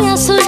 hacía sonreír.